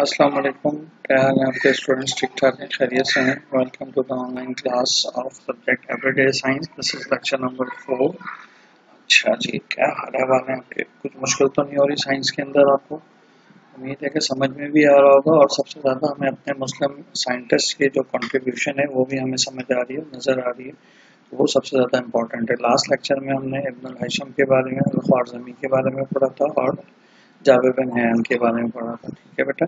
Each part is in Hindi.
अस्सलाम वालेकुम। क्या हाल है आपके स्टूडेंट्स ठीक ठाक हैं? खैरियत से हैं? Welcome to the online class of subject everyday science this is lecture number four अच्छा जी, क्या हाल है वाले आपके? कुछ मुश्किल तो नहीं हो रही साइंस के अंदर आपको? उम्मीद है कि समझ में भी आ रहा होगा और सबसे ज़्यादा हमें अपने मुस्लिम साइंटिस्ट के जो कंट्रीब्यूशन है, वो भी हमें समझ आ रही है, नज़र आ रही है। तो वो सबसे ज़्यादा इंपॉर्टेंट है। लास्ट लेक्चर में हमने इब्न हैशम के बारे में ख्वारजमी के बारे में पढ़ा था और जावेद बिन हैन के बारे में पढ़ा था। ठीक है बेटा?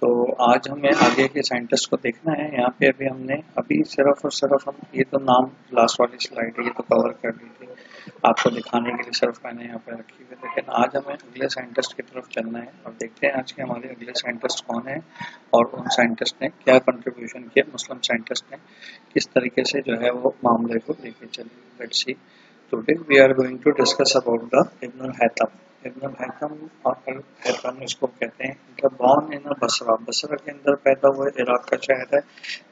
तो आज हमें आगे के साइंटिस्ट को देखना है। यहाँ पे अभी हमने, अभी सिर्फ़ और सिर्फ़ हम, ये तो नाम लास्ट वाली स्लाइड है, ये तो कवर कर ली थी। आपको दिखाने के लिए सिर्फ़ मैंने यहाँ पे रखी हुई लेकिन आज हमें अगले साइंटिस्ट की तरफ़ चलना है। और देखते हैं आज के हमारे अगले साइंटिस्ट कौन है और उन साइंटिस्ट ने क्या कंट्रीब्यूशन किया मुस्लिम साइंटिस्ट ने किस तरीके से जो है वो मामले को लेके चले। Let's see today we are going to discuss about the Ibn Haytham Ibn Haytham और हैतम इसको कहते हैं। इनका बॉर्न इन बसरा। बसरा के अंदर पैदा हुए इराक का शहर है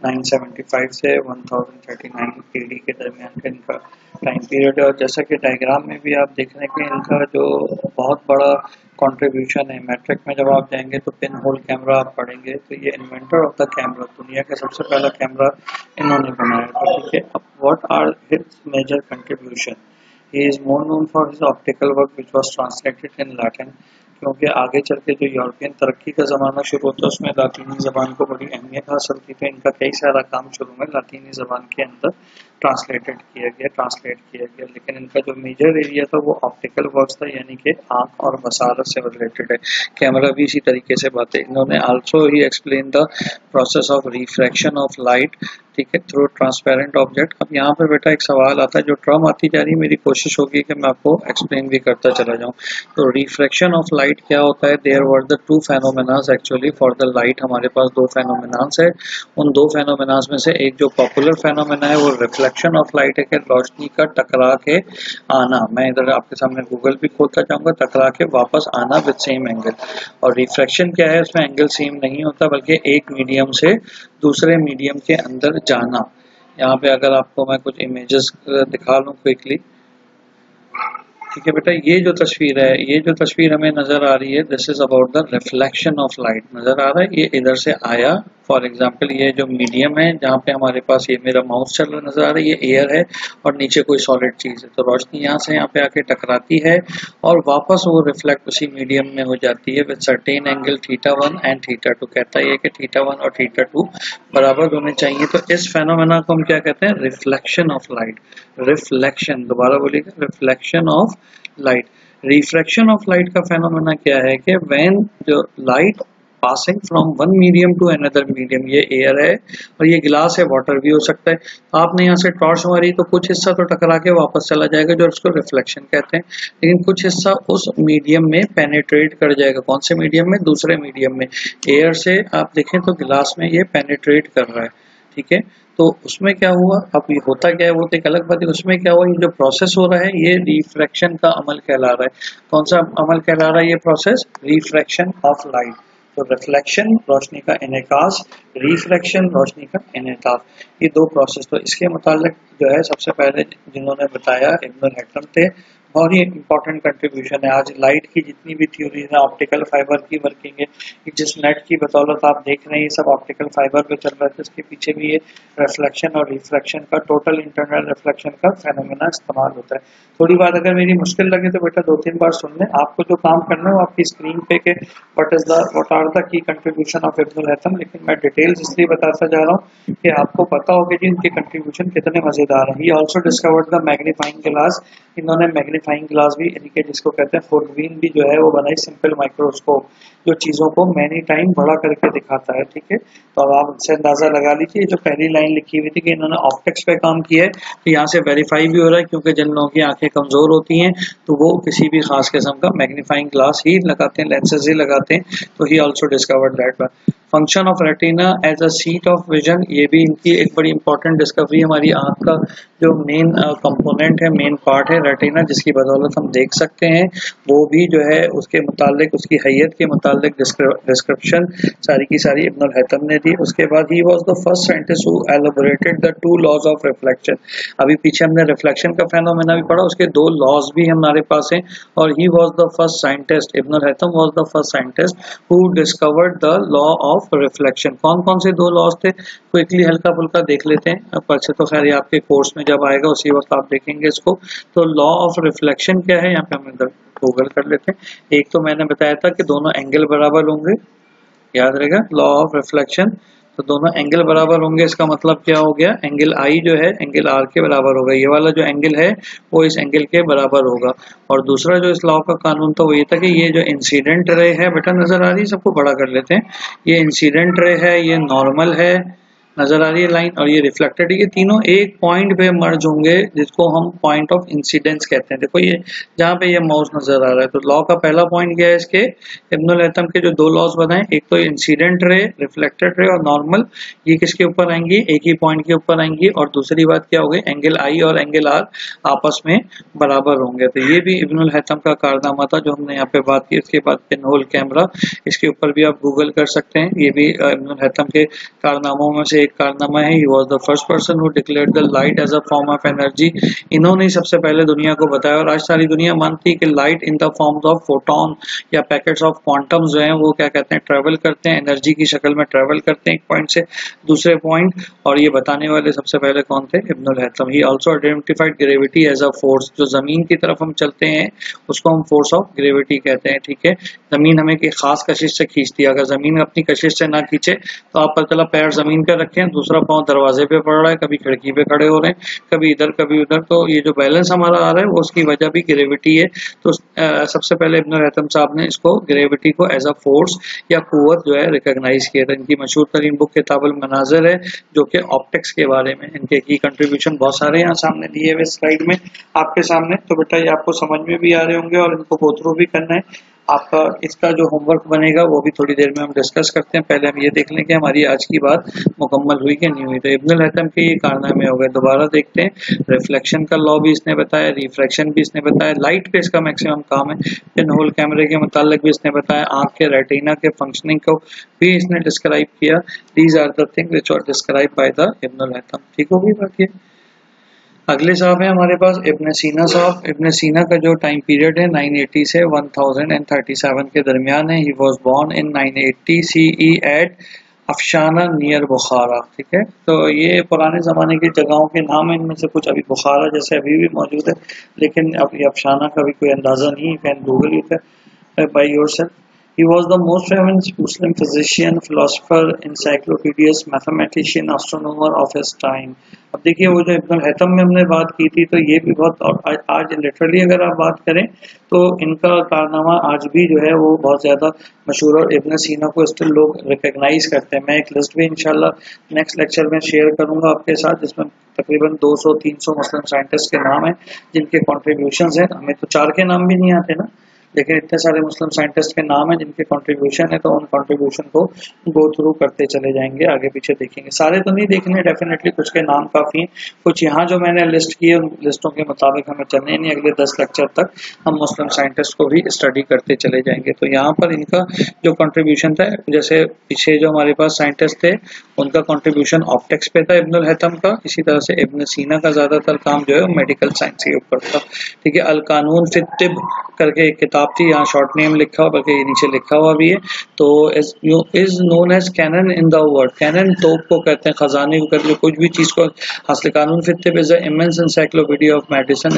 975 से 1039 एडी के दरमियान का इनका टाइम पीरियड है। और जैसा कि डायग्राम में भी आप देख रहे हैं कि इनका जो बहुत बड़ा कंट्रीब्यूशन है मैट्रिक में जब आप जाएँगे तो पिन होल कैमरा आप पढ़ेंगे तो ये इन्वेंटर ऑफ़ द कैमरा दुनिया का सबसे पहला कैमरा इन्होंने बनाया था। ठीक है? अब what are his major contribution He is more known for his optical work, which was translated in Latin, क्योंकि आगे चल के जो यूरोपियन तरक्की का ज़माना शुरू होता है, उसमें लातीनी ज़बान को बड़ी अहमियत हासिल थी। तो इनका कई सारा काम शुरू में लातीनी ज़बान के अंदर। ट्रांसलेटेड किया गया ट्रांसलेट किया गया, लेकिन इनका जो मेजर एरिया था वो ऑप्टिकल वर्क था, यानी कि आँख और बसारत से रिलेटेड है। कैमरा भी इसी तरीके से बात है। इन्होंने also he explain the process of refraction of light ठीक है थ्रू ट्रांसपेरेंट ऑब्जेक्ट अब यहाँ पर बेटा एक सवाल आता है, जो ट्रम आती जा रही है, मेरी कोशिश होगी कि मैं आपको एक्सप्लेन भी करता चला जाऊँ। तो रिफ्रैक्शन ऑफ़ लाइट क्या होता है? There were the two phenomenas actually for the light हमारे पास दो फेनोमेनास है। उन दो फेनोमेनास में से एक जो पॉपुलर फेनोमेना है, वो रिफ्लेक्शन ऑफ़ लाइट है कि रोशनी का टकरा के आना। मैं इधर आपके सामने गूगल भी खोलता जाऊँगा टकरा के वापस आना विद सेम एंगल और रिफ्रैक्शन क्या है? उसमें एंगल सेम नहीं होता, बल्कि एक मीडियम से दूसरे मीडियम के अंदर जाना। यहाँ पे अगर आपको मैं कुछ इमेजेस दिखा लूँ क्विकली ठीक है बेटा, ये जो तस्वीर है, ये जो तस्वीर हमें नज़र आ रही है this is about the reflection of light नज़र आ रहा है, ये इधर से आया फॉर एग्ज़ाम्पल ये जो मीडियम है, जहाँ पे हमारे पास ये मेरा माउस चल रहा नज़र आ रहा है, ये एयर है और नीचे कोई सॉलिड चीज़ है। तो रोशनी यहाँ से यहाँ पे आके टकराती है और वापस वो रिफ्लेक्ट उसी मीडियम में हो जाती है with certain angle theta one and theta two कहता है कि थीटा वन और थीटा टू बराबर होने चाहिए। तो इस फेनोमेना को हम क्या कहते हैं? रिफ्लेक्शन ऑफ़ लाइट रिफ्लेक्शन दोबारा बोलिएगा reflection of light refraction of light का फेनोमेना क्या है कि व्हेन जो light passing from one medium to another medium ये एयर है और ये गिलास है वाटर भी हो सकता है। आपने यहाँ से टॉर्च मारी तो कुछ हिस्सा तो टकरा के वापस चला जाएगा, जो उसको रिफ्लेक्शन कहते हैं। लेकिन कुछ हिस्सा उस मीडियम में पेनेट्रेट कर जाएगा। कौन से मीडियम में? दूसरे मीडियम में। एयर से आप देखें तो गिलास में ये पेनेट्रेट कर रहा है। ठीक है? तो उसमें क्या हुआ? अब ये होता क्या है? वो तो एक अलग बात है। उसमें क्या हुआ? ये जो प्रोसेस हो रहा है, ये रिफ्रैक्शन का अमल कहला रहा है। कौन सा अमल कहला रहा है ये प्रोसेस रिफ्रैक्शन ऑफ़ लाइट तो रिफ्लेक्शन रोशनी का इनकास रिफ्लेक्शन रोशनी का इनकास ये दो प्रोसेस तो इसके मुतालिक जो है, सबसे पहले जिन्होंने बताया इब्न हैकम थे बहुत ही इंपॉर्टेंट कंट्रीब्यूशन है। आज लाइट की जितनी भी थ्योरी है ऑप्टिकल फाइबर की वर्किंग है जिस नेट की बदौलत आप देख रहे हैं, ये सब ऑप्टिकल फाइबर पे चल रहा है। इसके पीछे भी ये रिफ्लेक्शन और रिफ्लेक्शन का टोटल इंटरनल रिफ्लेक्शन का फेनोमेना इस्तेमाल होता है। थोड़ी बात अगर मेरी मुश्किल लगे तो बेटा दो तीन बार सुन लें। आपको जो काम करना है, वो आपकी स्क्रीन पे के what is the what are the key contribution of Ibnul Haitham लेकिन मैं डिटेल्स इसलिए बताता जा रहा हूँ कि आपको पता होगा कि इनके कंट्रीब्यूशन कितने मज़ेदार हैं। ये also discovered the magnifying glass इन्होंने मैग्नीफाइंग ग्लास भी इनके जिसको कहते हैं फोरग्रीन भी जो है, वो बनाई सिंपल माइक्रोस्कोप जो चीज़ों को मैनी टाइम बड़ा करके दिखाता है, ठीक है? तो अब आप उससे अंदाज़ा लगा लीजिए जो पहली लाइन लिखी हुई थी कि इन्होंने ऑप्टिक्स पे काम किया है तो यहाँ से वेरीफाई भी हो रहा है, क्योंकि जिन लोगों की आँखें कमज़ोर होती हैं तो वो किसी भी खास किस्म का मैग्नीफाइंग ग्लास ही लगाते हैं लेंसेज ही लगाते हैं तो he also discovered that function of retina as a seat of vision ये भी इनकी एक बड़ी इंपॉर्टेंट डिस्कवरी हमारी आँख का जो मेन कंपोनेंट है मेन पार्ट है रेटिना जिसकी बदौलत हम देख सकते हैं। वो भी जो है उसके मुतालिक, उसकी हैत के मुतालिक डिस्क्रिप्शन सारी की सारी इब्न हैतम ने दी। उसके बाद he was the first scientist who elaborated the two laws of reflection अभी पीछे हमने रिफ्लेक्शन का फेनोमेना भी पढ़ा, उसके दो लॉज भी हमारे पास हैं। और he was the first scientist Ibn Haitham was the first scientist who discovered the law of reflection कौन कौन से दो लॉज थे? क्विकली हल्का फुल्का देख लेते हैं। अच्छे तो खैर आपके कोर्स में जब आएगा, उसी वक्त आप देखेंगे इसको। तो लॉ ऑफ़ रिफ्लेक्शन क्या है? यहाँ पे हम इधर गूगल कर लेते हैं। एक तो मैंने बताया था कि दोनों एंगल बराबर होंगे। याद रहेगा? लॉ ऑफ़ रिफ्लेक्शन तो दोनों एंगल बराबर होंगे, इसका मतलब क्या हो गया? एंगल आई जो है एंगल आर के बराबर होगा। ये वाला जो एंगल है, वो इस एंगल के बराबर होगा। और दूसरा जो इस लॉ का कानून था, वो ये था कि ये जो इंसिडेंट रे है, बेटा नज़र आ रही है, सबको बड़ा कर लेते हैं। ये इंसिडेंट रे है, ये नॉर्मल है नज़र आ रही है लाइन और ये रिफ्लेक्टेड ये तीनों एक पॉइंट पे मर्ज होंगे, जिसको हम पॉइंट ऑफ़ इंसिडेंस कहते हैं। देखो ये, जहाँ पे ये माउस नज़र आ रहा है तो लॉ का पहला पॉइंट क्या है इसके? इब्नुल एतम के जो दो लॉज बनाए एक तो इंसिडेंट रे रिफ्लेक्टेड रे और नॉर्मल ये किसके ऊपर आएँगी? एक ही पॉइंट के ऊपर आएँगी और दूसरी बात क्या होगी? एंगल आई और एंगल आर आपस में बराबर होंगे। तो ये भी इब्नुल हैतम का कारनामा था जो हमने यहाँ पे बात की उसके बाद पिन होल कैमरा इसके ऊपर भी आप गूगल कर सकते हैं। ये भी इब्नुल हैतम के कारनामों में से कारनामा है he was the first person who declare the light as a form of energy इन्होंने सबसे पहले दुनिया को बताया और आज सारी दुनिया मानती है कि light in the forms of photon या पैकेट्स ऑफ़ क्वांटम जो हैं, वो क्या कहते हैं? ट्रेवल करते हैं एनर्जी की शक्ल में ट्रेवल करते हैं एक पॉइंट से दूसरे पॉइंट और ये बताने वाले सबसे पहले कौन थे? Ibnul Haitham. He also identified gravity as a force जो ज़मीन की तरफ़ हम चलते हैं, उसको हम फोर्स ऑफ़ ग्रेविटी कहते हैं, ठीक है? ज़मीन हमें एक खास कशिश से खींचती है। अगर ज़मीन अपनी कशिश से ना खींचे तो आप पता चला पैर ज़मीन पर रखें दूसरा पाँव दरवाजे पे पड़ रहा है, कभी खिड़की पे खड़े हो रहे हैं, कभी इधर, कभी उधर तो ये जो बैलेंस हमारा आ रहा है, वो उसकी वजह भी ग्रेविटी है। तो सबसे पहले इब्न रहतम साहब ने इसको ग्रेविटी को एज अ फोर्स या कुत जो है रिकोगनाइज किया था। इनकी मशहूर तरीन बुक किताबुल मनाजर है, जो कि ऑप्टिक्स के बारे में, इनके की कंट्रीब्यूशन बहुत सारे यहाँ सामने दिए हुए स्लाइड में आपके सामने। तो बेटा, ये आपको समझ में भी आ रहे होंगे और इनको गोथरू भी करना है। आपका इसका जो होमवर्क बनेगा, वो भी थोड़ी देर में हम डिस्कस करते हैं। पहले हम ये देख लें कि हमारी आज की बात मुकम्मल हुई कि नहीं हुई। तो इब्न हतम के ये कारनामे हो गए। दोबारा देखते हैं। रिफ्लेक्शन का लॉ भी इसने बताया रिफ्लेक्शन भी इसने बताया लाइट पे इसका मैक्सिमम काम है। पिन होल कैमरे के मुतालिक भी इसने बताया, आँख के रेटिना के फंक्शनिंग को भी इसने डिस्क्राइब किया। These are the which are describe by the Ibn Haitham ठीक होगी बात अगले साहब है हमारे पास, इबन सीना साहब। इब्न सीना का जो टाइम पीरियड है 980 से 1037 के दरमियान है। ही वॉज़ बॉर्न इन 980 ई एट अफशाना नियर बुखारा ठीक है? तो ये पुराने ज़माने की जगहों के नाम है, इनमें से कुछ अभी बुखारा जैसे अभी भी मौजूद है। लेकिन ये अफशाना का भी कोई अंदाज़ा नहीं है can Google it by yourself He was the most famous Muslim physician, philosopher, encyclopedias, mathematician, astronomer of his time. अब देखिए वो जो इब्न हैतम में हमने बात की थी तो ये भी बहुत और आज लिटरली अगर आप बात करें तो इनका कारनामा आज भी जो है वो बहुत ज़्यादा मशहूर और इब्न सीना को स्टिल लोग रिकग्नाइज करते हैं। मैं एक लिस्ट भी इंशाल्लाह नेक्स्ट लेक्चर में शेयर करूँगा आपके साथ जिसमें तकरीबन 200-300 मुस्लिम साइंटिस्ट के नाम हैं जिनके कॉन्ट्रीब्यूशन हैं। हमें तो चार के नाम भी नहीं आते ना। लेकिन इतने सारे मुस्लिम साइंटिस्ट के नाम हैं जिनके कंट्रीब्यूशन है तो उन कंट्रीब्यूशन को गो थ्रू करते चले जाएँगे, आगे पीछे देखेंगे। सारे तो नहीं देखने डेफिनेटली कुछ के नाम काफ़ी कुछ यहाँ जो मैंने लिस्ट किए उन लिस्टों के मुताबिक हमें चलने नहीं, अगले दस लेक्चर तक हम मुस्लिम साइंटिस्ट को भी स्टडी करते चले जाएँगे। तो यहाँ पर इनका जो कंट्रीब्यूशन था, जैसे पीछे जो हमारे पास साइंटिस्ट थे, उनका कॉन्ट्रीब्यूशन ऑप्टिक्स पे था इब्न हैतम का। इसी तरह से इब्न सीना का ज़्यादातर काम जो है मेडिकल साइंस के ऊपर था। ठीक है अल कानून फिर तिब करके एक किताब किताब थी यहाँ शॉर्ट नेम लिखा बल्कि नीचे लिखा हुआ भी है। तो is known as Canon in the world Canon तोप को कहते हैं, खजाने को कहते हैं कुछ भी चीज़ को हासिल कानून फिर is immense encyclopedia of medicine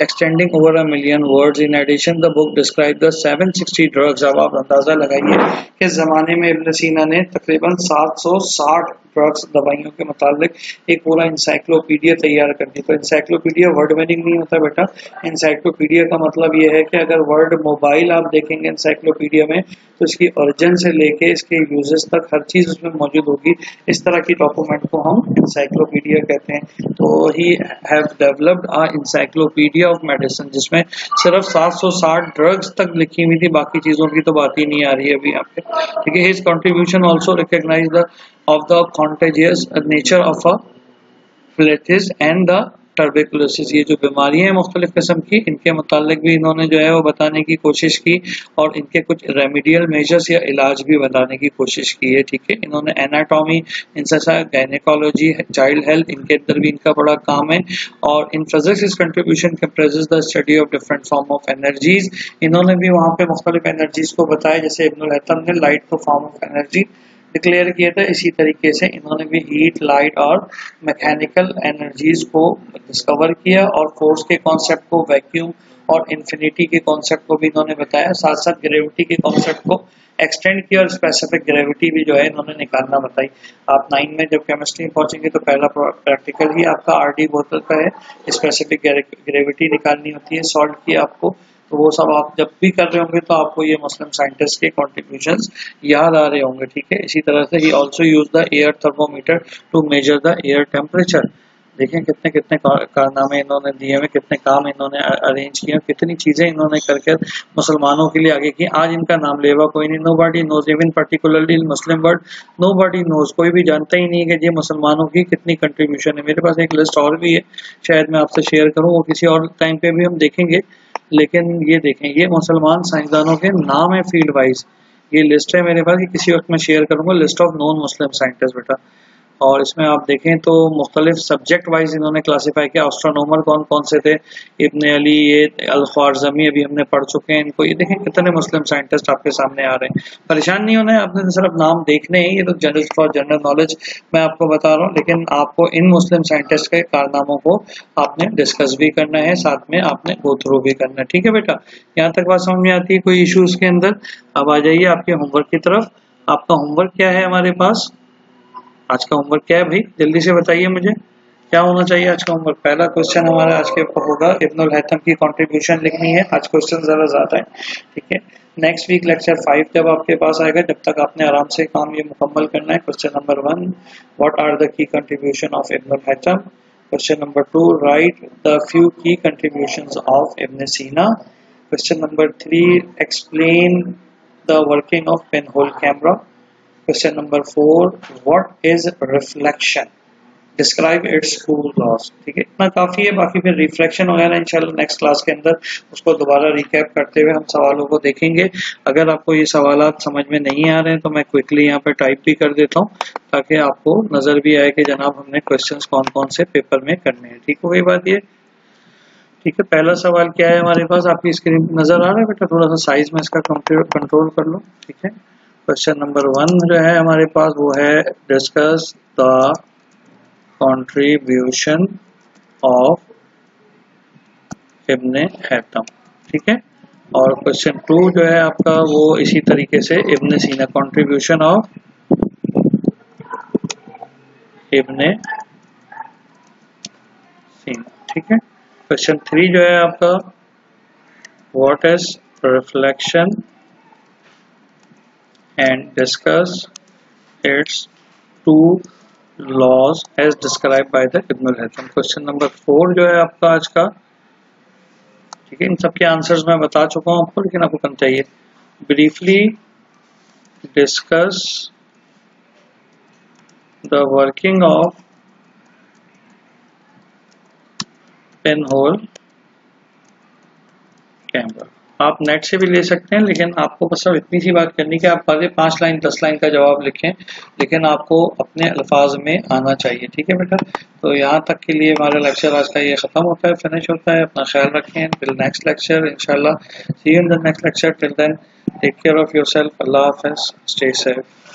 extending over a million words in edition the book describe the 760 drugs अब आप अंदाज़ा लगाइए कि जमाने में इब्न सीना ने तकरीबन 760 ड्रग्स दवाइयों के मुतालिक एक पूरा इंसाइक्लोपीडिया तैयार कर दी तो इंसाइक्लोपीडिया वर्ड मीनिंग नहीं होता बेटा। इंसाइक्लोपीडिया का मतलब ये है कि अगर वर्ड मोबाइल आप देखेंगे इंसाइक्लोपीडिया में तो इसकी ओरिजिन से लेके इसके यूजेस तक हर चीज़ उसमें मौजूद होगी। इस तरह की डॉक्यूमेंट को हम इंसाइक्लोपीडिया कहते हैं। तो he have developed a encyclopedia of medicine जिसमें सिर्फ़ 760 ड्रग्स तक लिखी हुई थी, बाकी चीज़ों की तो बात ही नहीं आ रही है अभी यहाँ पे। ठीक है his contribution also recognize the of the contagious nature of a phthisis and the tuberculosis ये जो बीमारियाँ हैं मुख्तलिफ़ किस्म की, इनके मुतालिक भी इन्होंने जो है वो बताने की कोशिश की और इनके कुछ रेमिडियल मेजर्स या इलाज भी बताने की कोशिश की है, ठीक है? इन्होंने एनाटॉमी इंसा गायनेकोलॉजी चाइल्ड हेल्थ इनके अंदर भी इनका बड़ा काम है और in physics his contribution comprises the study of different form of energies इन्होंने भी वहाँ पे मुख्तलिफ़ एनर्जीज को बताया, जैसे इब्नुल ने लाइट को फॉर्म ऑफ़ एनर्जी डिक्लेयर किया था, इसी तरीके से इन्होंने भी हीट लाइट और मैकेनिकल एनर्जीज को डिस्कवर किया और फोर्स के कॉन्सेप्ट को वैक्यूम और इन्फिनिटी के कॉन्सेप्ट को भी इन्होंने बताया। साथ साथ ग्रेविटी के कॉन्सेप्ट को एक्सटेंड किया और स्पेसिफिक ग्रेविटी भी जो है इन्होंने निकालना बताई। आप नाइन में जब केमिस्ट्री में पहुँचेंगे तो पहला प्रैक्टिकल ही आपका आर डी बोतल का है। स्पेसिफिक ग्रेविटी निकालनी होती है सॉल्ट की आपको तो वो सब आप जब भी कर रहे होंगे तो आपको ये मुस्लिम साइंटिस्ट के कॉन्ट्रीब्यूशन याद आ रहे होंगे, ठीक है? इसी तरह से he also use the air thermometer to measure the air temperature देखें कितने कितने कारनामे इन्होंने दिए हुए, कितने काम इन्होंने अरेंज किए, कितनी चीज़ें इन्होंने करके मुसलमानों के लिए आगे की। आज इनका नाम लेवा कोई नहीं nobody knows even particularly Muslim word nobody knows कोई भी जानता ही नहीं है कि ये मुसलमानों की कितनी कंट्रीब्यूशन है। मेरे पास एक लिस्ट और भी है, शायद मैं आपसे शेयर करूँ, वो किसी और टाइम पे भी हम देखेंगे। लेकिन ये देखें, ये मुसलमान साइंसदानों के नाम है फ़ील्ड वाइज ये लिस्ट है मेरे पास किसी वक्त मैं शेयर करूँगा list of non Muslim scientist बेटा। और इसमें आप देखें तो मुख्तलिफ़ सब्जेक्ट वाइज इन्होंने क्लासीफाई किया। एस्ट्रोनॉमर कौन कौन से थे? इब्न अली, ये अलख्वारजमी अभी हमने पढ़ चुके हैं इनको। ये देखें कितने मुस्लिम साइंटिस्ट आपके सामने आ रहे हैं। परेशान नहीं होना आपने सिर्फ़ नाम देखने हैं। ये तो जनरल फॉर जनरल नॉलेज मैं आपको बता रहा हूँ, लेकिन आपको इन मुस्लिम साइंटिस्ट के कारनामों को आपने डिस्कस भी करना है, साथ में आपने गो थ्रू भी करना है। ठीक है बेटा? यहाँ तक बात समझ में आती है कोई इशू उसके अंदर? अब आ जाइए आपके होमवर्क की तरफ़। आपका होमवर्क क्या है हमारे पास? आज का होमवर्क क्या है भाई? जल्दी से बताइए मुझे। क्या होना चाहिए आज का होमवर्क पहला क्वेश्चन हमारा आज के होगा। इब्नुल हैतम की कंट्रीब्यूशन लिखनी है। आज क्वेश्चन जरा ज़्यादा है। ठीक है? नेक्स्ट वीक लेक्चर फाइव जब आपके पास आएगा, जब तक आपने आराम से काम ये मुकम्मल करना है question number one what are the key contribution of Ibnul Haitham question number two write the few key contribution of Ibn Sina. Question number three explain the working of pinhole camera Question number four, what is reflection? Describe its two laws ठीक है? इतना काफ़ी है बाकी फिर रिफ्लेक्शन वगैरह इंशाल्लाह नेक्स्ट क्लास के अंदर उसको दोबारा रिकैप करते हुए हम सवालों को देखेंगे। अगर आपको ये सवाल समझ में नहीं आ रहे हैं तो मैं क्विकली यहाँ पे टाइप भी कर देता हूँ ताकि आपको नज़र भी आए कि जनाब हमने क्वेश्चन कौन कौन से पेपर में करने हैं। ठीक हो गई बात ये। ठीक है पहला सवाल क्या है हमारे पास? आपकी स्क्रीन नज़र आ रहा है बेटा? थोड़ा सा साइज़ में इसका कंट्रोल कर लो। ठीक है? क्वेश्चन नंबर वन जो है हमारे पास वो है discuss the contribution of Ibne Haitham ठीक है? और क्वेश्चन टू जो है आपका वो इसी तरीके से इब्ने सीना कंट्रीब्यूशन ऑफ़ इब्ने सीना ठीक है? क्वेश्चन थ्री जो है आपका what is reflection and discuss its two laws as described by the Ibn al-Haytham. Question number four जो है आपका आज का ठीक है इन सब के आंसर्स मैं बता चुका हूँ आपको लेकिन आपको करना चाहिए briefly discuss the working of pinhole camera आप नेट से भी ले सकते हैं, लेकिन आपको बस अब इतनी सी बात करनी कि आप पहले पाँच लाइन दस लाइन का जवाब लिखें, लेकिन आपको अपने अल्फाज में आना चाहिए, ठीक है बेटा? तो यहाँ तक के लिए हमारा लेक्चर आज का ये ख़त्म होता है फिनिश होता है, अपना ख्याल रखें टिल नेक्स्ट लेक्चर इनशाला see in the next lecture till then take care of yourself अल्लाह हाफ़ स्टे सेफ़